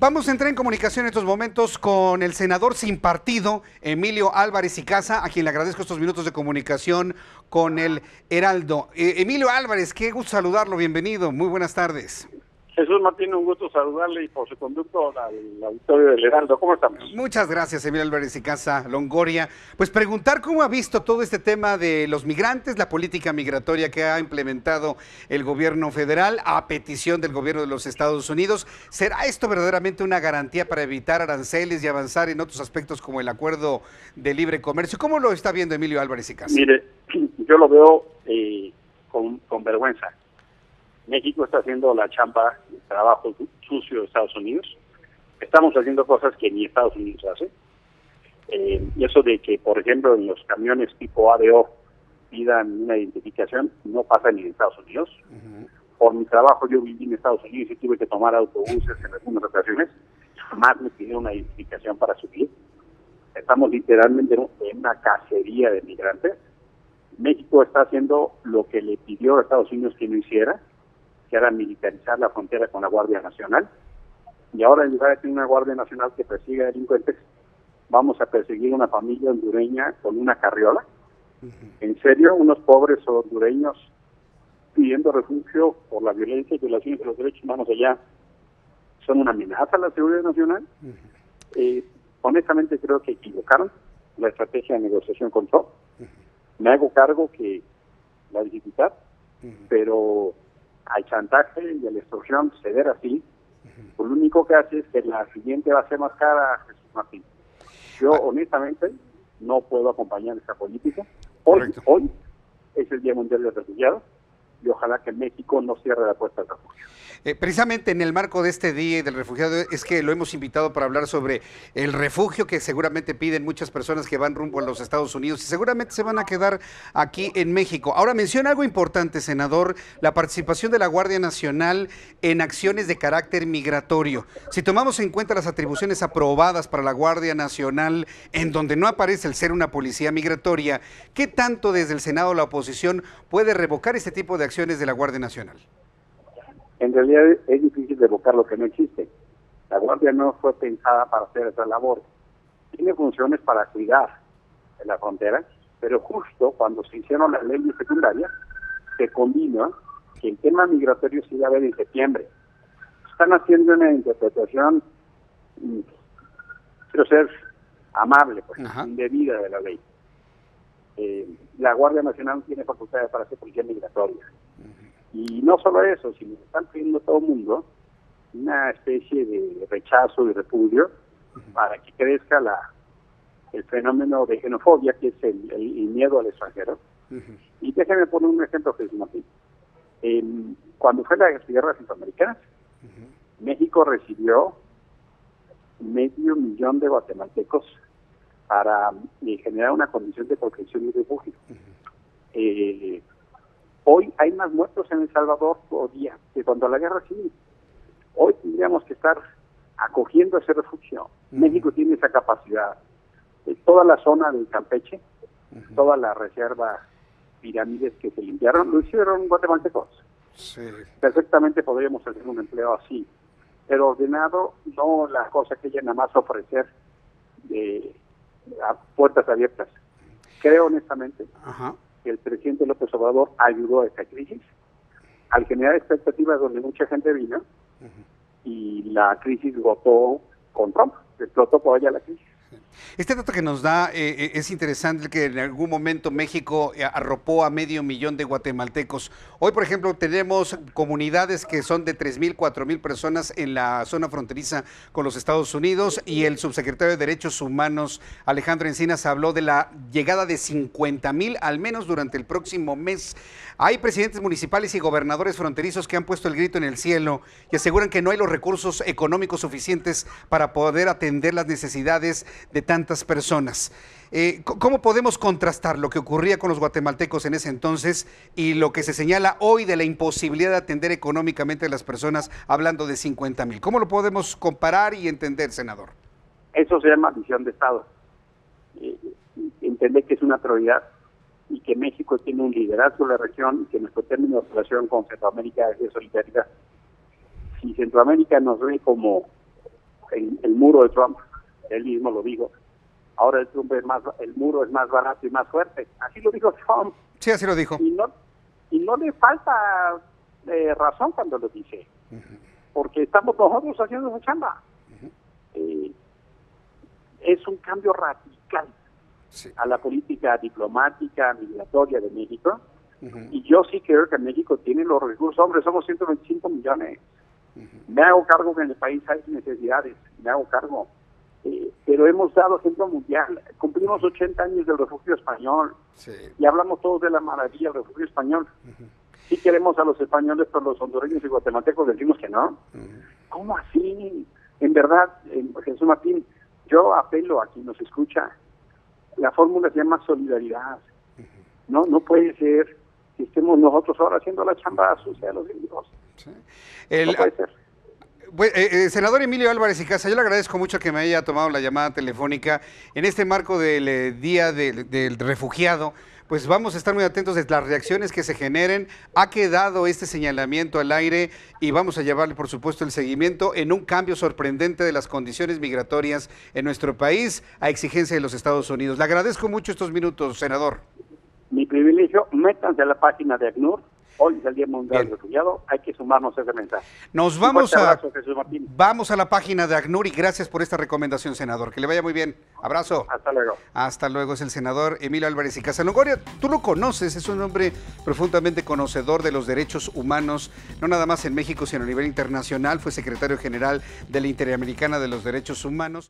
Vamos a entrar en comunicación en estos momentos con el senador sin partido, Emilio Álvarez y Casa, a quien le agradezco estos minutos de comunicación con el Heraldo. Eh, Emilio Álvarez, qué gusto saludarlo, bienvenido, muy buenas tardes. Jesús Martín, un gusto saludarle y por su conducto al auditorio del Heraldo. ¿Cómo estamos? Muchas gracias, Emilio Álvarez y Casa Longoria. Pues preguntar cómo ha visto todo este tema de los migrantes, la política migratoria que ha implementado el gobierno federal a petición del gobierno de los Estados Unidos. ¿Será esto verdaderamente una garantía para evitar aranceles y avanzar en otros aspectos como el acuerdo de libre comercio? ¿Cómo lo está viendo Emilio Álvarez y Casa? Mire, yo lo veo eh, con, con vergüenza México está haciendo la champa, el trabajo sucio de Estados Unidos. Estamos haciendo cosas que ni Estados Unidos hace. Eh, y eso de que, por ejemplo, en los camiones tipo ADO pidan una identificación, no pasa ni en Estados Unidos. Por mi trabajo yo viví en Estados Unidos y tuve que tomar autobuses en algunas ocasiones. Jamás me pidieron una identificación para subir. Estamos literalmente en una cacería de migrantes. México está haciendo lo que le pidió a Estados Unidos que no hiciera, que era militarizar la frontera con la Guardia Nacional. Y ahora en lugar de tener una Guardia Nacional que persiga delincuentes, vamos a perseguir una familia hondureña con una carriola. En serio, unos pobres hondureños pidiendo refugio por la violencia y violaciones de los derechos humanos allá son una amenaza a la seguridad nacional. Eh, honestamente creo que equivocaron la estrategia de negociación con Trump. Me hago cargo que la dificultad, pero al chantaje y a la extorsión ceder así, pues lo único que hace es que la siguiente va a ser más cara Jesús Martín. Yo ah. honestamente no puedo acompañar esa política. Hoy, hoy es el Día Mundial del Refugiado y ojalá que México no cierre la puerta al refugio. Eh, precisamente en el marco de este Día del Refugiado es que lo hemos invitado para hablar sobre el refugio que seguramente piden muchas personas que van rumbo a los Estados Unidos y seguramente se van a quedar aquí en México. Ahora menciona algo importante, senador, la participación de la Guardia Nacional en acciones de carácter migratorio. Si tomamos en cuenta las atribuciones aprobadas para la Guardia Nacional, en donde no aparece el ser una policía migratoria, ¿qué tanto desde el Senado la oposición puede revocar este tipo de acciones de la Guardia Nacional? En realidad es difícil evocar lo que no existe. La Guardia no fue pensada para hacer esa labor. Tiene funciones para cuidar la frontera, pero justo cuando se hicieron las leyes secundarias, se combina que el tema migratorio se iba a ver en septiembre. Están haciendo una interpretación, mm, quiero ser amable, pues, indebida de la ley. Eh, la Guardia Nacional tiene facultades para hacer policía migratoria. Y no solo eso, sino que están pidiendo todo el mundo una especie de rechazo y repudio para que crezca la el fenómeno de xenofobia, que es el, miedo al extranjero. Y déjenme poner un ejemplo, Jesús Martín. cuando fue la guerra centroamericana, México recibió medio millón de guatemaltecos para eh, generar una condición de protección y refugio. eh, Hoy hay más muertos en El Salvador por día que cuando la guerra civil. Hoy tendríamos que estar acogiendo ese refugio. México tiene esa capacidad. Toda la zona del Campeche, toda la reserva pirámides que se limpiaron, lo hicieron guatemaltecos. Sí. Perfectamente podríamos hacer un empleo así, pero ordenado, no la cosa que ella nada más ofrecer de, a puertas abiertas. Creo honestamente Ajá que el presidente López Obrador ayudó a esta crisis, al generar expectativas donde mucha gente vino y la crisis votó con Trump, explotó por allá la crisis. Este dato que nos da eh, eh, es interesante, que en algún momento México eh, arropó a medio millón de guatemaltecos. Hoy, por ejemplo, tenemos comunidades que son de 3.000, 4.000 personas en la zona fronteriza con los Estados Unidos y el subsecretario de Derechos Humanos, Alejandro Encinas, habló de la llegada de 50.000 al menos durante el próximo mes. Hay presidentes municipales y gobernadores fronterizos que han puesto el grito en el cielo y aseguran que no hay los recursos económicos suficientes para poder atender las necesidades de tantas personas. Eh, ¿Cómo podemos contrastar lo que ocurría con los guatemaltecos en ese entonces y lo que se señala hoy de la imposibilidad de atender económicamente a las personas hablando de 50 mil? ¿Cómo lo podemos comparar y entender, senador? Eso se llama visión de Estado. Eh, entender que es una prioridad y que México tiene un liderazgo en la región y que nuestro término de relación con Centroamérica es de solidaridad. Si Centroamérica nos ve como el, el muro de Trump, él mismo lo dijo, ahora el, Trump es más, el muro es más barato y más fuerte. Así lo dijo Trump. Sí, así lo dijo. Y no, y no le falta eh, razón cuando lo dice, porque estamos nosotros haciendo esa chamba. Eh, es un cambio radical Sí. a la política diplomática, migratoria de México. Y yo sí creo que México tiene los recursos. Hombre, somos 125 millones. Me hago cargo que en el país hay necesidades, me hago cargo. Pero hemos dado ejemplo mundial. Cumplimos 80 años del refugio español Sí. y hablamos todos de la maravilla del refugio español. Sí queremos a los españoles, pero los hondureños y guatemaltecos decimos que no. ¿Cómo así? En verdad, eh, Jesús Martín, yo apelo a quien nos escucha. La fórmula se llama solidaridad. No, no puede ser que estemos nosotros ahora haciendo la chamba sucia de los indios. Sí. No puede ser. Bueno, eh, eh, senador Emilio Álvarez y Casa, yo le agradezco mucho que me haya tomado la llamada telefónica en este marco del eh, Día del, del Refugiado. Pues vamos a estar muy atentos de las reacciones que se generen. Ha quedado este señalamiento al aire y vamos a llevarle, por supuesto, el seguimiento en un cambio sorprendente de las condiciones migratorias en nuestro país a exigencia de los Estados Unidos. Le agradezco mucho estos minutos, senador. Mi privilegio, métanse a la página de ACNUR. Hoy es el Día Mundial Bien. del Refugiado. Hay que sumarnos a ese mensaje. Nos vamos a, abrazo, Jesús Martín. vamos a la página de ACNUR y gracias por esta recomendación, senador. Que le vaya muy bien. Abrazo. Hasta luego. Hasta luego, es el senador Emilio Álvarez y Casalongoria. Tú lo conoces, es un hombre profundamente conocedor de los derechos humanos, no nada más en México, sino a nivel internacional. Fue secretario general de la Interamericana de los Derechos Humanos.